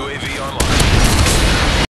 UAV online.